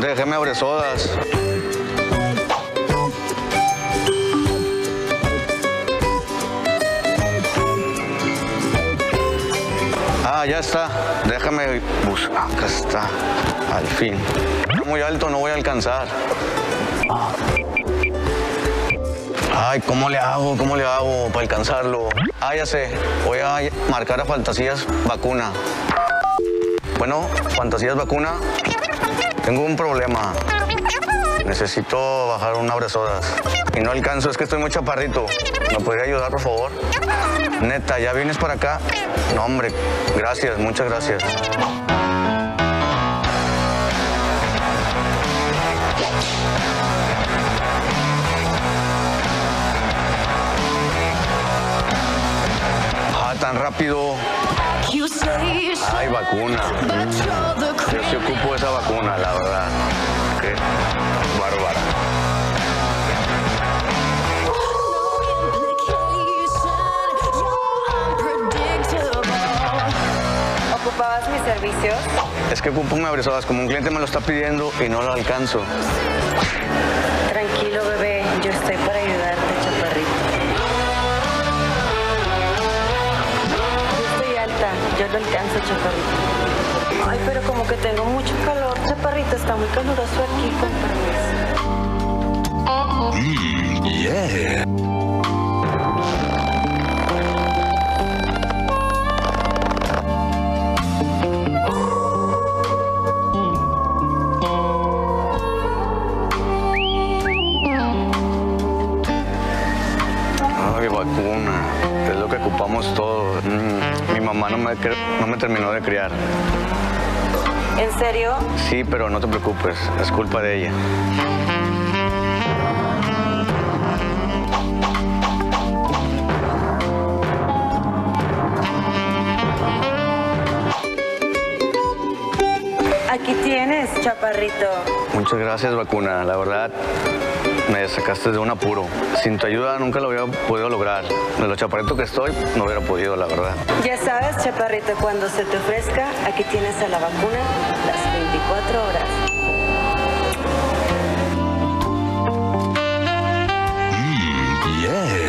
¿Dónde dejé mi abre sodas? Ah, ya está. Déjame buscar. Acá está. Al fin. Muy alto, no voy a alcanzar. Ay, ¿cómo le hago? ¿Cómo le hago para alcanzarlo? Ah, ya sé. Voy a marcar a Fantasías Vacuna. Bueno, Fantasías Vacuna. Tengo un problema. Necesito bajar un abrazodas. Y no alcanzo, es que estoy muy chaparrito. ¿Me podría ayudar, por favor? Neta, ¿ya vienes para acá? No, hombre, gracias, muchas gracias. Ah, tan rápido. Ay, vacuna. Yo sí ocupo esa vacuna, la verdad. Qué bárbara. ¿Ocupabas mis servicios? Es que ocupo un abrazodas, como un cliente me lo está pidiendo y no lo alcanzo. Tranquilo, bebé. Yo estoy para ayudarte, Yo lo alcanzo, chaparrito. Ay, pero como que tengo mucho calor, chaparrito. Está muy caluroso aquí, con permiso. Vacuna. Es lo que ocupamos todos. Mm, Mi mamá no me, no me terminó de criar. ¿En serio? Sí, pero no te preocupes. Es culpa de ella. Aquí tienes, chaparrito. Muchas gracias, vacuna. La verdad, me sacaste de un apuro. Sin tu ayuda nunca lo hubiera podido lograr. De lo chaparrito que estoy, no hubiera podido, la verdad. Ya sabes, chaparrito, cuando se te ofrezca, aquí tienes a la vacuna las 24 horas. Mm, yeah.